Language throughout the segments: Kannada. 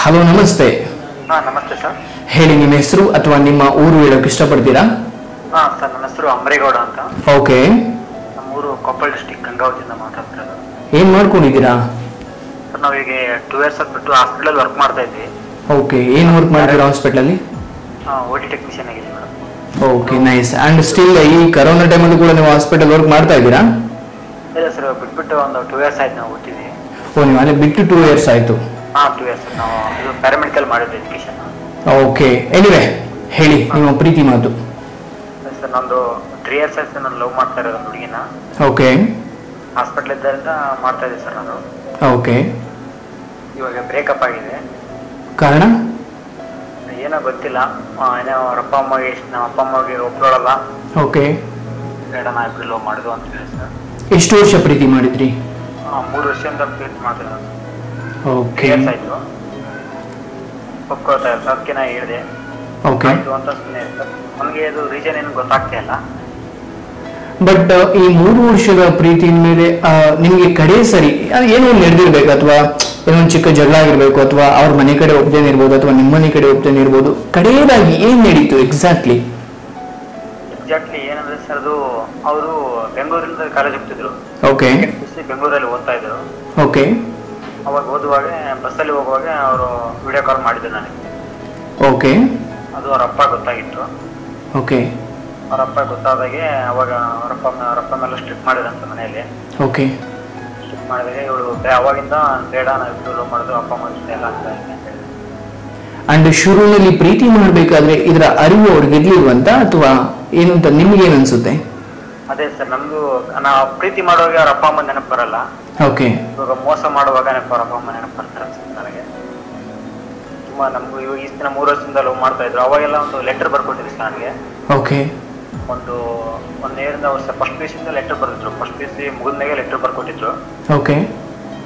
ಹಲೋ ನಮಸ್ತೆ. ಹಾ ನಮಸ್ತೆ ಸರ್. ಹೇಳಿ ನಿಮ್ಮ ಹೆಸರು ಅಥವಾ ನಿಮ್ಮ ಊರು ಹೇಳೋಕೆ ಇಷ್ಟಪಡ್ತೀರಾ? ಹಾ ಸರ್ ನನ್ನ ಹೆಸರು ಅಂಬರೇಗೌಡ ಅಂತ. ಓಕೆ. ನಮ್ಮೂರು ಕೊಪ್ಪಳ ಡಿಸ್ಟಿಕ್ ಗಂಗಾವತಿಯಿಂದ ಮಾತಾಡ್ತಿರೋದು. ಏನು ಮಾಡ್ಕೊಂಡಿದ್ದೀರಾ? ಸರ್ ನಾವೀಗ ಟೂ ಇಯರ್ಸ್ ಬಿಟ್ಟು ಹಾಸ್ಪಿಟಲ್ ವರ್ಕ್ ಮಾಡ್ತಾ ಇದ್ವಿ. ಓಕೆ ಏನು ವರ್ಕ್ ಮಾಡ್ತೀರಾ ಹಾಸ್ಪಿಟಲಲ್ಲಿ ಓ ಟಿ ಟೆಕ್ನಿಷಿಯನ್ ಆಗಿದೆ madam. Okay nice and still ಈ ಕರೋನಾ ಟೈಮಲ್ಲಿ ಕೂಡ ನೀವು ಹಾಸ್ಪಿಟಲ್ ವರ್ಕ್ ಮಾಡ್ತಾ ಇದ್ದೀರಾ? ಇಲ್ಲ ಸರ್ ಬಿಟ್ಬಿಟ್ಟು ಒಂದು ಟೂ ಇಯರ್ಸ್ ಆಯ್ತು ನಾವು ಓದ್ತಿದ್ವಿ ಓ ನೀವು ಅಲ್ಲಿ ಬಿಟ್ಟು ಟೂ ಇಯರ್ಸ್ ಆಯ್ತು. ಓಕೆ ಎನಿವೆ ಹೇಳಿ ನಿಮ್ಮ ಪ್ರೀತಿ ಮಾತು. ಸರ್ ನಂದು ತ್ರೀ ಇಯರ್ಸ್ ಆಯ್ತು ನಾನು ಲವ್ ಮಾಡ್ತಾ ಇರೋದು ಹುಡುಗಿನ. ಓಕೆ ಹಾಸ್ಪಿಟಲ್ ಇದ್ದರಿಂದ ಮಾಡ್ತಾ ಇದ್ದೆ ಸರ್ ನಾನು. ಓಕೆ ಇವಾಗ ಬ್ರೇಕಪ್ ಆಗಿದೆ. ಕಾರಣ? ಏನೋ ಗೊತ್ತಿಲ್ಲ. ಏನೋ ಅವ್ರ ಅಪ್ಪ ಅಮ್ಮಗೆ ನಮ್ಮ ಅಪ್ಪ ಅಮ್ಮಗೆ ಒಪ್ಕೊಳ್ಳಲ್ಲ ಓಕೆ ಬೇಡ ನಾ ಇಬ್ಬರು ಲವ್ ಮಾಡಿದ್ವು ಅಂತ ಹೇಳಿ ಸರ್. ಎಷ್ಟು ವರ್ಷ ಪ್ರೀತಿ ಮಾಡಿದ್ರಿ? ಮೂರು ವರ್ಷದಿಂದ ಪ್ರೀತಿ ಮಾಡ್ತಿರೋದು ಓಕೆ ಆಯ್ತು ಇಲ್ಲ ಅದಕ್ಕೆ ನಾ ಹೇಳಿದೆ. ಓಕೆ ಆಯ್ತು ಅಂತ ಸುಮ್ಮನೆ ನನಗೆ ಅದು ರೀಸನ್ ಏನು ಗೊತ್ತಾಗ್ತಾ ಇಲ್ಲ. ಬಟ್ ಈ ಮೂರು ವರ್ಷದ ಪ್ರೀತಿಯ ಮೇಲೆ ನಿಮ್ಗೆ ಕಡೆ ಸರಿ ಏನೋ ನಡೆದಿರ್ಬೇಕು ಅಥವಾ ಏನೋ ಒಂದು ಚಿಕ್ಕ ಜಗಳ ಆಗಿರ್ಬೇಕು ಅಥವಾ ಅವ್ರ ಮನೆ ಕಡೆ ಒಪ್ತೇನೆ ಇರ್ಬೋದು ಅಥವಾ ನಿಮ್ಮ ಮನೆ ಕಡೆ ಒಪ್ತೇನೆ ಇರ್ಬೋದು ಕಡೆಯದಾಗಿ ಏನ್ ನಡೀತು ಎಕ್ಸಾಕ್ಟ್ಲಿ ಎಕ್ಸಾಕ್ಟ್ಲಿ ಏನಂದ್ರೆ ಸರ್ ಅದು ಅವರು ಬೆಂಗಳೂರಿಂದ ಕಾಲೇಜ್ ಹೋಗ್ತಿದ್ರು. ಓಕೆ ಬೆಂಗಳೂರಲ್ಲಿ ಓದ್ತಾ ಇದ್ರು. ಓಕೆ ಅವಾಗ ಓದುವಾಗ ಬಸ್ಸಲ್ಲಿ ಹೋಗುವಾಗ ಅವರು ವಿಡಿಯೋ ಕಾಲ್ ಮಾಡಿದ್ರು ನನಗೆ. ಓಕೆ ಅದು ಅವರ ಅಪ್ಪ ಗೊತ್ತಾಗಿತ್ತು. ಓಕೆ ಅವರ ಅಪ್ಪ ಗೊತ್ತಾದಾಗೆ ಅವಾಗ ಅವರಪ್ಪ ಅವರಪ್ಪ ಮೇಲೆ ಸ್ಟ್ರಿಕ್ ಮಾಡಿದಂತ ಮನೆಯಲ್ಲಿ. ಓಕೆ ಸ್ಟ್ರಿಕ್ ಮಾಡಿದಾಗ ಇವಳು ಅವಾಗಿಂದ ಬೇಡ ನಾವು ಲವ್ ಮಾಡಿದ್ರು ಅಪ್ಪ ಅಮ್ಮ ಜೊತೆ ಎಲ್ಲ ಅಂತ. ಅಂಡ್ ಶುರುವಿನಲ್ಲಿ ಪ್ರೀತಿ ಮಾಡಬೇಕಾದ್ರೆ ಇದರ ಅರಿವು ಅವ್ರಿಗೆ ಇರ್ಲಿಲ್ವಂತ ಅಥವಾ ಏನು ಅಂತ ಏನ್ ಅನ್ಸುತ್ತೆ? ಅದೇ ಸರ್ ನಮ್ದು ನಾವು ಪ್ರೀತಿ ಮಾಡುವಾಗ ಅವ್ರ ಅಪ್ಪ ಅಮ್ಮ ನೆನಪು ಬರಲ್ಲ. ಓಕೆ ಇವಾಗ ಮೋಸ ಮಾಡುವಾಗ ನೆನಪು ಅವ್ರ ಅಪ್ಪ ಅಮ್ಮ ನೆನಪು ಬರ್ತಾರೆ ಸರ್ ನನಗೆ. ತುಂಬಾ ನಮ್ಗೆ ಇವಾಗ ಇಷ್ಟು ದಿನ ಮೂರು ವರ್ಷದಿಂದ ಲವ್ ಮಾಡ್ತಾ ಇದ್ರು. ಅವಾಗೆಲ್ಲ ಒಂದು ಲೆಟರ್ ಬರ್ಕೊಟ್ಟಿದ್ರು ಸರ್ ನನಗೆ. ಓಕೆ ಒಂದು ಒಂದು ಏರಿಂದ ವರ್ಷ ಫಸ್ಟ್ ಪಿ ಇಂದ ಲೆಟರ್ ಬರ್ತಿದ್ರು ಫಸ್ಟ್ ಪಿ ಸಿ ಮುಗಿದ್ಮೇಲೆ ಲೆಟರ್ ಬರ್ಕೊಟ್ಟಿದ್ರು. ಓಕೆ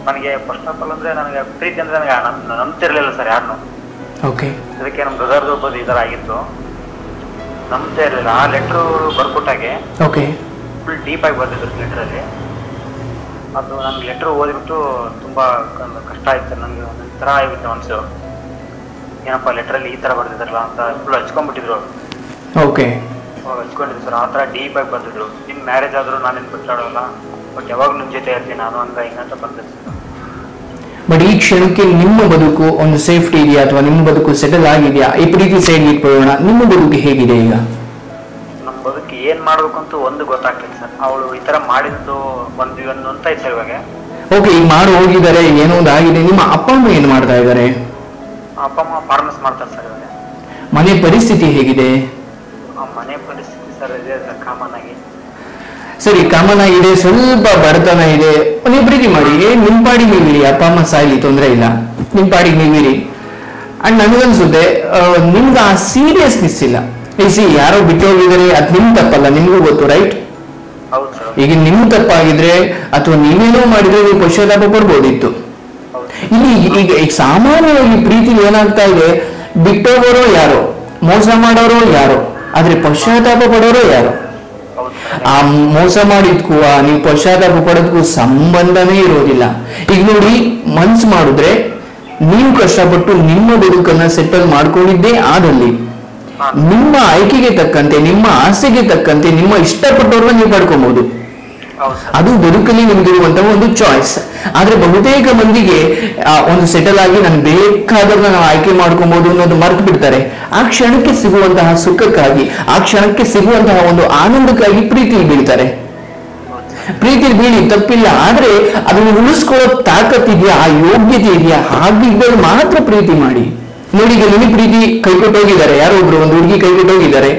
ನನಗೆ ಫಸ್ಟ್ ಆಫ್ ಆಲ್ ಅಂದ್ರೆ ನನಗೆ ಪ್ರೀತಿ ಅಂದ್ರೆ ನನಗೆ ನಂಬ್ತಿರ್ಲಿಲ್ಲ ಸರ್ ಯಾರನ್ನು ಓಕೆ ಅದಕ್ಕೆ ನಮ್ಮ ಬ್ರದರ್ದು ಒಬ್ಬದು ಈ ಥರ ಆಗಿತ್ತು. ನಂಬ್ತಾ ಇರಲಿಲ್ಲ. ಆ ಲೆಟ್ರು ಬರ್ಕೊಟ್ಟಾಗೆ ಓಕೆ ಫುಲ್ ಡೀಪ್ ಆಗಿ ಬರ್ತಿದ್ರು ಲೆಟ್ರಲ್ಲಿ ಅದು ನಂಗೆ ಲೆಟ್ರ್ ಓದಿಬಿಟ್ಟು ತುಂಬಾ ಕಷ್ಟ ಆಯ್ತು ನನಗೆ ಒಂದೊಂದು ಥರ ಆಗಿಬಿಟ್ಟು ಮನಸ್ಸು ಏನಪ್ಪ ಲೆಟ್ರಲ್ಲಿ ಈ ಥರ ಬರ್ತಿದ್ರಲ್ಲ ಅಂತ ಫುಲ್ ಹಚ್ಕೊಂಡ್ಬಿಟ್ಟಿದ್ರು ಓಕೆ ಅವಾಗ ಹಚ್ಕೊಂಡಿದ್ರು ಸರ್ ಆ ಥರ ಡೀಪ್ ಆಗಿ ಬರ್ತಿದ್ರು ನಿಮ್ಮ ಮ್ಯಾರೇಜ್ ಆದರೂ ನಾನೇನು ಬಿಟ್ಟಾಡೋಲ್ಲ ಬಟ್ ಯಾವಾಗ ನಿಮ್ಮ ಜೊತೆ ಇರ್ತೀನಿ. ನಾನು ಅಂತ ಹಿಂಗಂತ ಸರ್ ಬಟ್ ಈ ಕ್ಷಣಕ್ಕೆ ನಿಮ್ಮ ಬದುಕು ಒಂದು ಸೇಫ್ಟಿ ಇದೆಯಾ? ಅಥವಾ ನಿಮ್ಮ ಬದುಕು ಸೆಟಲ್ ಆಗಿದೆಯಾ? ಈ ಪ್ರೀತಿ ಸೈಡ್ ಇಟ್ಕೊಳ್ಳೋಣ ನಿಮ್ಮ ಬದುಕು ಹೇಗಿದೆ ಈಗ? ಏನ್ ಮಾಡ್ಬೇಕು ಅಂತ ಒಂದು ಗೊತ್ತಾಗ್ತಿಲ್ಲ ಸರ್. ಅವಳು ಈ ತರ ಮಾಡಿದ್ದು ಒಂದು ಅಂತ ಇತ್ತು ಇವಾಗ. ಓಕೆ ಈಗ ಮಾಡಿ ಹೋಗಿದ್ದಾರೆ ಏನೋ ಒಂದು ಆಗಿದೆ. ನಿಮ್ಮ ಅಪ್ಪ ಅಮ್ಮ ಏನು ಮಾಡ್ತಾ ಇದ್ದಾರೆ? ಅಪ್ಪ ಅಮ್ಮ ಫಾರ್ಮಸ್ ಮಾಡ್ತಾರೆ ಸರ್ ಇವಾಗ. ಮನೆ ಪರಿಸ್ಥಿತಿ ಹೇಗಿದೆ? ಆ ಮನೆ ಪರಿಸ್ಥಿತಿ ಸರ್ ಇದೆ ಸರ್ ಕಾಮನ್ ಆಗಿ. ಸರಿ ಕಾಮನ್ ಆಗಿದೆ ಸ್ವಲ್ಪ ಬಡತನ ಇದೆ. ನೀವು ಪ್ರೀತಿ ಮಾಡಿ ನಿಮ್ಮ ನಿಮ್ ಪಾಡಿಗೆ ನೀವಿರಿ ಅಪ್ಪ ಅಮ್ಮ ಸಾಯ್ಲಿ ತೊಂದರೆ ಇಲ್ಲ. ನಿಮ್ಮ ಪಾಡಿಗೆ ನೀವಿರಿ ಅಂಡ್ ನನಗನ್ಸುತ್ತೆ ನಿಮ್ಗೆ ಆ ಸೀರಿಯಸ್ನೆಸ್ ಇಲ್ಲ. ಈ ಸಿ ಯಾರೋ ಬಿಟ್ಟು ಹೋಗಿದ್ರೆ ಅದ್ ನಿಮ್ ತಪ್ಪಲ್ಲ ನಿಮ್ಗೂ ಗೊತ್ತು ರೈಟ್ ಈಗ ನಿಮ್ ತಪ್ಪಾಗಿದ್ರೆ ಅಥವಾ ನೀವೇನೋ ಮಾಡಿದ್ರೆ ನೀವು ಪಶ್ಚಾತ್ತಾಪ ಪಡ್ಬೋದಿತ್ತು. ಇಲ್ಲಿ ಈಗ ಈಗ ಸಾಮಾನ್ಯವಾಗಿ ಪ್ರೀತಿ ಏನಾಗ್ತಾ ಇದೆ ಬಿಟ್ಟೋಗೋರೋ ಯಾರೋ ಮೋಸ ಮಾಡೋರೋ ಯಾರೋ ಆದ್ರೆ ಪಶ್ಚಾತ್ತಾಪ ಪಡೋರೋ ಯಾರೋ? ಆ ಮೋಸ ಮಾಡಿದ್ಕೂ ಆ ನೀವು ಪಶ್ಚಾತ್ತಾಪ ಪಡೋದಕ್ಕೂ ಸಂಬಂಧನೇ ಇರೋದಿಲ್ಲ. ಈಗ ನೋಡಿ ಮನ್ಸು ಮಾಡಿದ್ರೆ ನೀವು ಕಷ್ಟಪಟ್ಟು ನಿಮ್ಮ ಬದುಕನ್ನ ಸೆಟಲ್ ಮಾಡ್ಕೊಂಡಿದ್ದೇ ಆದಲ್ಲಿ. ನಿಮ್ಮ ಆಯ್ಕೆಗೆ ತಕ್ಕಂತೆ ನಿಮ್ಮ ಆಸೆಗೆ ತಕ್ಕಂತೆ ನಿಮ್ಮ ಇಷ್ಟಪಟ್ಟವ್ರನ್ನ ನೀವು ಪಡ್ಕೊಬಹುದು ಅದು ಬದುಕಲ್ಲಿ ನಿಮ್ಗಿರುವಂತಹ ಒಂದು ಚಾಯ್ಸ್ ಆದ್ರೆ ಬಹುತೇಕ ಮಂದಿಗೆ ಒಂದು ಸೆಟಲ್ ಆಗಿ ನಾನು ಬೇಕಾದ್ರನ್ನ ನಾವು ಆಯ್ಕೆ ಮಾಡ್ಕೊಬಹುದು ಅನ್ನೋದು ಮರ್ತು ಬಿಡ್ತಾರೆ ಆ ಕ್ಷಣಕ್ಕೆ ಸಿಗುವಂತಹ ಸುಖಕ್ಕಾಗಿ ಆ ಕ್ಷಣಕ್ಕೆ ಸಿಗುವಂತಹ ಒಂದು ಆನಂದಕ್ಕಾಗಿ ಪ್ರೀತಿಲಿ ಬೀಳ್ತಾರೆ. ಪ್ರೀತಿಲಿ ಬೀಳಿ ತಪ್ಪಿಲ್ಲ ಆದ್ರೆ ಅದನ್ನು ಉಳಿಸ್ಕೊಳ್ಳೋ ತಾಕತ್ತಿದೆಯಾ ಆ ಯೋಗ್ಯತೆ ಇದೆಯಾ ಹಾಗಿದ್ದಲ್ಲಿ ಮಾತ್ರ ಪ್ರೀತಿ ಮಾಡಿ. ನೋಡಿ ಈಗ ನಿಮಗೆ ಪ್ರೀತಿ ಕೈಕೊಟ್ಟು ಹೋಗಿದ್ದಾರೆ. ಯಾರೋ ಒಬ್ರು ಒಂದು ಹುಡುಗಿ ಕೈಕೊಟ್ಟು ಹೋಗಿದ್ದಾರೆ.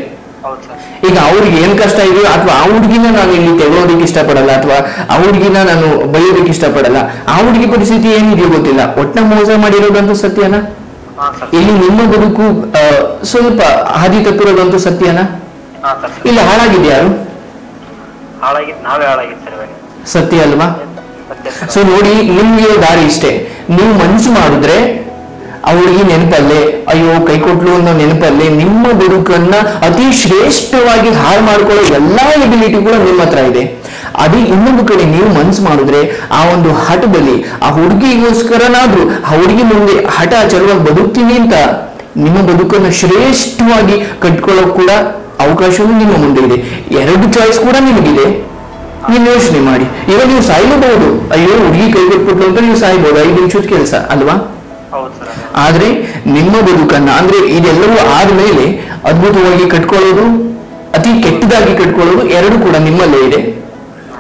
ಈಗ ಅವ್ರಿಗೆ ಏನ್ ಕಷ್ಟ ಇದೆಯೋ ಅಥವಾ ಆ ಹುಡುಗಿನ ನಾನು ಇಲ್ಲಿ ತೆಗೊಳೋದಕ್ಕೆ ಇಷ್ಟಪಡಲ್ಲ ಅಥವಾ ಆ ಹುಡುಗಿನ ನಾನು ಬೈಯೋದಕ್ಕೆ ಇಷ್ಟಪಡಲ್ಲ ಆ ಹುಡುಗಿ ಪರಿಸ್ಥಿತಿ ಏನಿದೆಯೋ ಗೊತ್ತಿಲ್ಲ. ಒಟ್ಟ ಮೋಸ ಮಾಡಿರೋದಂತೂ ಸತ್ಯನಾ? ಇಲ್ಲಿ ನಿಮ್ಮ ಬದುಕು ಸ್ವಲ್ಪ ಹಾದಿ ತಪ್ಪಿರೋದಂತೂ ಸತ್ಯನಾ ಇಲ್ಲಿ ಹಾಳಾಗಿದೆ ಯಾರು? ಸತ್ಯ ಅಲ್ವಾ? ಸೊ ನೋಡಿ ನಿಮ್ಗೆ ದಾರಿ ಇಷ್ಟೇ. ನೀವು ಮನಸ್ಸು ಮಾಡಿದ್ರೆ ಅವಳಿಗೆ ನೆನಪಲ್ಲೇ, ಅಯ್ಯೋ ಕೈ ಕೊಟ್ಲು ಅನ್ನೋ ನೆನಪಲ್ಲೇ ನಿಮ್ಮ ಬದುಕನ್ನ ಅತಿ ಶ್ರೇಷ್ಠವಾಗಿ ಹಾಳು ಮಾಡ್ಕೊಳ್ಳೋ ಎಲ್ಲಾ ಎಬಿಲಿಟಿ ಕೂಡ ನಿಮ್ಮ ಹತ್ರ ಇದೆ. ಅದೇ ಇನ್ನೊಂದು ಕಡೆ ನೀವು ಮನ್ಸು ಮಾಡಿದ್ರೆ ಆ ಒಂದು ಹಠದಲ್ಲಿ, ಆ ಹುಡುಗಿಗೋಸ್ಕರನಾದ್ರೂ, ಆ ಹುಡುಗಿ ಮುಂದೆ ಹಠ ಚಲುವಾಗಿ ಬದುಕ್ತೀನಿ ಅಂತ ನಿಮ್ಮ ಬದುಕನ್ನು ಶ್ರೇಷ್ಠವಾಗಿ ಕಟ್ಕೊಳ್ಳೋ ಕೂಡ ಅವಕಾಶವೂ ನಿಮ್ಮ ಮುಂದೆ ಇದೆ. ಎರಡು ಚಾಯ್ಸ್ ಕೂಡ ನಿಮಗಿದೆ. ನೀವು ಯೋಚನೆ ಮಾಡಿ. ಇವಾಗ ನೀವು ಸಾಯ್ಲೂಬಹುದು ಅಯ್ಯೋ, ಹುಡುಗಿ ಕೈ ಅಂತ ನೀವು ಸಾಯ್ಬೋದು. ಐದು ನಿಮಿಷದ ಕೆಲಸ, ಅಲ್ವಾ? ಆದ್ರೆ ನಿಮ್ಮ ಬದುಕನ್ನ, ಅಂದ್ರೆ ಇದೆಲ್ಲವೂ ಆದ್ಮೇಲೆ ಅದ್ಭುತವಾಗಿ ಕಟ್ಕೊಳ್ಳೋದು, ಅತಿ ಕೆಟ್ಟದಾಗಿ ಕಟ್ಕೊಳ್ಳೋದು ಎರಡು ಕೂಡ ನಿಮ್ಮಲ್ಲೇ ಇದೆ.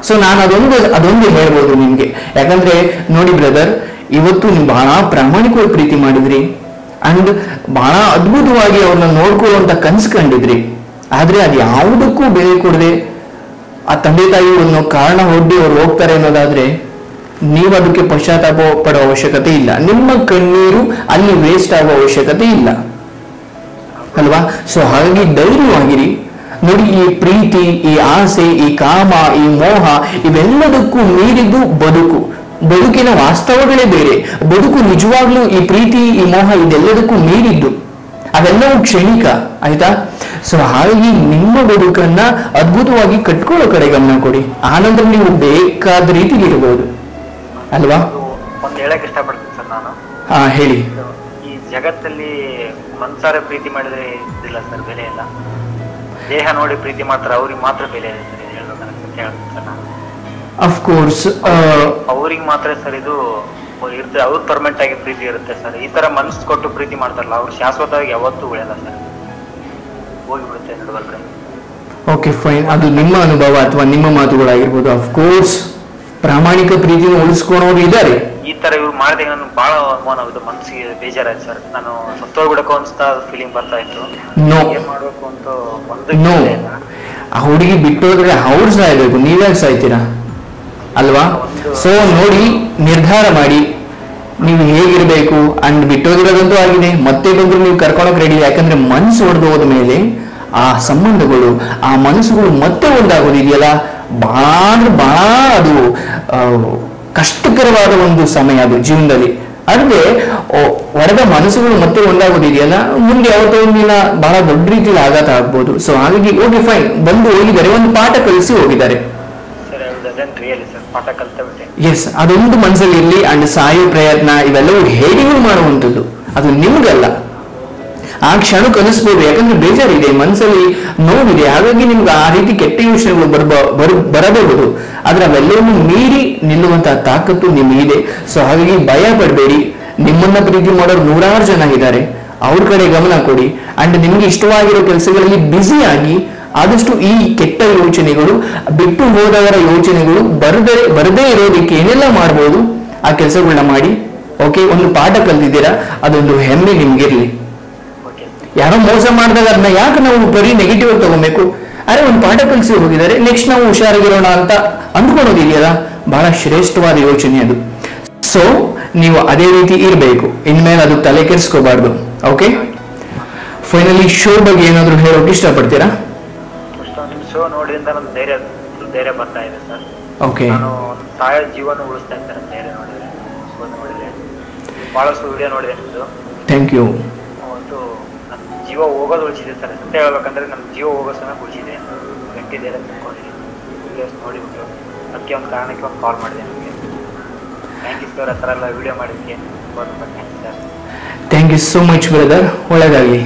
ಸೊ ನಾನು ಅದೊಂದು ಅದೊಂದು ಹೇಳ್ಬೋದು ನಿಮ್ಗೆ. ಯಾಕಂದ್ರೆ ನೋಡಿ ಬ್ರದರ್ ಇವತ್ತು ನೀವು ಬಹಳ ಪ್ರಾಮಾಣಿಕವಾಗಿ ಪ್ರೀತಿ ಮಾಡಿದ್ರಿ. ಅಂಡ್ ಬಹಳ ಅದ್ಭುತವಾಗಿ ಅವ್ರನ್ನ ನೋಡ್ಕೊಳ್ಳುವಂತ ಕನ್ಸು ಕಂಡಿದ್ರಿ. ಆದ್ರೆ ಅದು ಯಾವುದಕ್ಕೂ ಬೆಲೆ ಕೊಡದೆ ಆ ತಂದೆ ತಾಯಿ ಅನ್ನೋ ಕಾರಣ ಹೊಡ್ಡಿ ಅವ್ರು ಹೋಗ್ತಾರೆ ಅನ್ನೋದಾದ್ರೆ ನೀವು ಅದಕ್ಕೆ ಪಶ್ಚಾತ್ತಾಪ ಪಡೋ ಅವಶ್ಯಕತೆ ಇಲ್ಲ. ನಿಮ್ಮ ಕಣ್ಣೀರು ಅಲ್ಲಿ ವೇಸ್ಟ್ ಆಗುವ ಅವಶ್ಯಕತೆ ಇಲ್ಲ. ಅಲ್ವಾ? ಸೊ ಹಾಗಾಗಿ ಧೈರ್ಯವಾಗಿರಿ. ನೋಡಿ, ಈ ಪ್ರೀತಿ, ಈ ಆಸೆ, ಈ ಕಾಮ, ಈ ಮೋಹ, ಇವೆಲ್ಲದಕ್ಕೂ ಮೀರಿದ್ದು ಬದುಕು. ಬದುಕಿನ ವಾಸ್ತವಗಳೇ ಬೇರೆ. ಬದುಕು ನಿಜವಾಗ್ಲೂ ಈ ಪ್ರೀತಿ, ಈ ಮೋಹ ಇದೆಲ್ಲದಕ್ಕೂ ಮೀರಿದ್ದು. ಅವೆಲ್ಲವೂ ಕ್ಷಣಿಕ, ಆಯ್ತಾ? ಸೊ ಹಾಗಾಗಿ ನಿಮ್ಮ ಬದುಕನ್ನ ಅದ್ಭುತವಾಗಿ ಕಟ್ಕೊಳ್ಳೋ ಕಡೆ ಗಮನ ಕೊಡಿ. ಆನಂತರ ನೀವು ಬೇಕಾದ ರೀತಿಲಿ ಇರಬಹುದು ಅಲ್ವಾ? ಒಂದು ಹೇಳಕ್ ಇಷ್ಟಪಡ್ತೀನಿ ಸರ್ ನಾನು. ಹಾ ಹೇಳಿ. ಈ ಜಗತ್ತಲ್ಲಿ ಮನ್ಸಾರ ಪ್ರೀತಿ ಮಾಡಿದ್ರೆ ಇದಿಲ್ಲ ಸರ್ ಬೆಲೆ ಇಲ್ಲ. ದೇಹ ನೋಡಿ ಪ್ರೀತಿ ಮಾಡ್ತಾರೆ ಅವ್ರಿಗೆ ಮಾತ್ರ ಬೆಲೆ ಇದೆ ಸರ್ ಅಫ್ಕೋರ್ಸ್ ಅವ್ರಿಗೆ ಮಾತ್ರ ಸರ್ ಇದು ಇರುತ್ತೆ ಅವ್ರ ಪರ್ಮನೆಂಟ್ ಆಗಿ ಪ್ರೀತಿ ಇರುತ್ತೆ ಸರ್. ಈ ತರ ಮನಸ್ಸು ಕೊಟ್ಟು ಪ್ರೀತಿ ಮಾಡ್ತಾರಲ್ಲ ಅವ್ರು ಶಾಶ್ವತವಾಗಿ ಯಾವತ್ತೂ ಉಳಿಯಲ್ಲ ಸರ್. ಹೋಗಿಬಿಡುತ್ತೆ ಓಕೆ ಫೈನ್ ಅದು ನಿಮ್ಮ ಅನುಭವ ಅಥವಾ ನಿಮ್ಮ ಮಾತುಗಳಾಗಿರ್ಬೋದು ಅಫ್ಕೋರ್ಸ್ ಪ್ರಾಮಾಣಿಕ ಪ್ರೀತಿನ ಉಳಿಸ್ಕೊಳೋರು ಇದ್ದಾರೆ. ಈ ತರ ಇವ್ರು ಮಾಡಿದೆ ನನ್ಗೆ ಬಹಳ ಅನುಮಾನ ಇದು ಮನಸ್ಸಿಗೆ ಬೇಜಾರಾಯ್ತು ಸರ್. ನಾನು ಸತ್ತೋಗ್ಬಿಡಕ್ಕೋ ಅಂತ ಫೀಲಿಂಗ್ ಬರ್ತಾ ಇತ್ತು. ನೋ ಏನ್ ಮಾಡ್ಬೇಕು ಅಂತ ಒಂದು ನೋ. ಆ ಹುಡುಗಿ ಬಿಟ್ಟೋದ್ರೆ ಅವ್ರು ಸಾಯ್ಬೇಕು ನೀವ್ಯಾಕೆ ಸಾಯ್ತೀರಾ? ಅಲ್ವಾ? ಸೊ ನೋಡಿ ನಿರ್ಧಾರ ಮಾಡಿ. ನೀವು ಹೇಗಿರ್ಬೇಕು? ಅಂಡ್ ಬಿಟ್ಟೋದಿರೋದಂತೂ ಆಗಿದೆ. ಮತ್ತೆ ಬಂದ್ರು ನೀವು ಕರ್ಕೊಳಕ್ ರೆಡಿ ಯಾಕಂದ್ರೆ ಮನಸ್ಸು ಹೊಡೆದು ಹೋದ ಮೇಲೆ ಆ ಸಂಬಂಧಗಳು ಆ ಮನಸ್ಸುಗಳು ಮತ್ತೆ ಒಂದಾಗೋದಿದೆಯಲ್ಲ? ಬಹಳ ಅಂದ್ರೆ ಬಹಳ ಅದು. ಕಷ್ಟಕರವಾದ ಒಂದು ಸಮಯ ಅದು ಜೀವನದಲ್ಲಿ. ಅಂದ್ರೆ ಹೊಡೆದ ಮನಸ್ಸುಗಳು ಮತ್ತೆ ಒಂದಾಗೋದಿದೆಯಲ್ಲ? ಮುಂದೆ ಯಾವತ್ತೋ ದಿನ ಬಹಳ ದೊಡ್ಡ ರೀತಿಯಲ್ಲಿ ಆಘಾತ ಆಗ್ಬೋದು. ಸೊ ಹಾಗಾಗಿ ಓಕೆ ಫೈನ್ ಬಂದು ಹೋಗಿದ್ದಾರೆ ಒಂದು ಪಾಠ ಕಲಿಸಿ ಹೋಗಿದ್ದಾರೆ. ಎಸ್ ಅದೊಂದು ಮನಸ್ಸಲ್ಲಿ ಇರಲಿ ಅಂಡ್ ಸಾಯೋ ಪ್ರಯತ್ನ ಇವೆಲ್ಲವೂ ಹೇಡಿಗಳು ಮಾಡುವಂಥದ್ದು? ಅದು ನಿಮ್ಗಲ್ಲ. ಆ ಕ್ಷಣ ಕಲಿಸ್ಬೋದು ಯಾಕಂದ್ರೆ ಬೇಜಾರಿದೆ ಮನಸ್ಸಲ್ಲಿ ನೋವಿದೆ. ಹಾಗಾಗಿ ನಿಮ್ಗೆ ಆ ರೀತಿ ಕೆಟ್ಟ ಯೋಚನೆಗಳು ಬರ್ಬ, ಬರ್, ಬರಬಹುದು. ಆದ್ರೆ ಅವೆಲ್ಲವನ್ನು ಮೀರಿ ನಿಲ್ಲುವಂತಹ ತಾಕತ್ತು ನಿಮಗಿದೆ. ಸೊ ಹಾಗಾಗಿ ಭಯ ಪಡಬೇಡಿ. ನಿಮ್ಮನ್ನ ಪ್ರೀತಿ ಮಾಡೋರು ನೂರಾರು ಜನ ಇದ್ದಾರೆ. ಅವ್ರ ಕಡೆ ಗಮನ ಕೊಡಿ. ಅಂಡ್ ನಿಮ್ಗೆ ಇಷ್ಟವಾಗಿರೋ ಕೆಲಸಗಳಲ್ಲಿ ಬ್ಯುಸಿ ಆಗಿ ಆದಷ್ಟು ಈ ಕೆಟ್ಟ ಯೋಚನೆಗಳು, ಬಿಟ್ಟು ಹೋದವರ ಯೋಚನೆಗಳು ಬರದೇ ಬರದೇ ಇರೋದಕ್ಕೆ ಏನೆಲ್ಲ ಮಾಡ್ಬೋದು, ಆ ಕೆಲಸಗಳನ್ನ ಮಾಡಿ. ಓಕೆ ಒಂದು ಪಾಠ ಕಲ್ತಿದ್ದೀರಾ? ಅದೊಂದು ಹೆಮ್ಮೆ ನಿಮ್ಗಿರ್ಲಿ. ಓಕೆ ಯಾರೋ ಮೋಸ ಮಾಡಿದಾಗ ಅದನ್ನ ಯಾಕೆ ನಾವು ಬರೀ ನೆಗೆಟಿವ್ ಆಗಿ ತಗೋಬೇಕು? ಅರೆ ಒಂದು ಪಾಠ ಕಲಿಸಿ ಹೋಗಿದ್ದಾರೆ ನೆಕ್ಸ್ಟ್ ನಾವು ಹುಷಾರಾಗಿರೋಣ ಅಂತ ಅಂದ್ಕೊಳೋದಿದೆಯಲ್ಲ ಬಹಳ ಶ್ರೇಷ್ಠವಾದ ಯೋಚನೆ ಅದು. ಸೊ ನೀವು ಅದೇ ರೀತಿ ಇರಬೇಕು ಇನ್ಮೇಲೆ ಅದು ತಲೆ ಕೆರೆಸ್ಕೋಬಾರ್ದು ಓಕೆ ಫೈನಲಿ ಶೋ ಬಗ್ಗೆ ಏನಾದರೂ ಹೇಳೋಕೆ ಇಷ್ಟಪಡ್ತೀರಾ? ಶೋ ನೋಡಿದ್ರಿಂದ ಅಂತ ಧೈರ್ಯ ಧೈರ್ಯ ಬರ್ತಾ ಇದೆ ಸರ್. ಓಕೆ ನಾನು ತಾಯ ಜೀವನ ಉಳಿಸ್ತಾ ಅಂತ ಧೈರ್ಯ ನೋಡಿದ್ರೆ ಶೋ ನೋಡಿದ್ರೆ ಬಹಳಷ್ಟು ವಿಡಿಯೋ ನೋಡಿದೆ ಥ್ಯಾಂಕ್ ಯು ಒಂದು ಜೀವ ಹೋಗೋದು ಉಳಿಸಿದೆ ಸರ್. ಸತ್ಯ ಹೇಳ್ಬೇಕಂದ್ರೆ ನಮ್ಮ ಜೀವ ಹೋಗೋ ಸಮಯ ಉಳಿಸಿದೆ. ಗಂಟೆ ಧೈರ್ಯ ತಿಳ್ಕೊಂಡಿದ್ದೀನಿ. ನೋಡಿಬಿಟ್ಟು ಅದಕ್ಕೆ ಒಂದು ಕಾರಣಕ್ಕೆ ಒಂದು ಕಾಲ್ ಮಾಡಿದೆ ನಿಮಗೆ. ಥ್ಯಾಂಕ್ ಯು ಸರ್ ಆ ಥರ ಎಲ್ಲ ವೀಡಿಯೋ ಮಾಡಿದ್ದಕ್ಕೆ. Thank you so much brother ಒಳ್ಳೆಯದಾಗಲಿ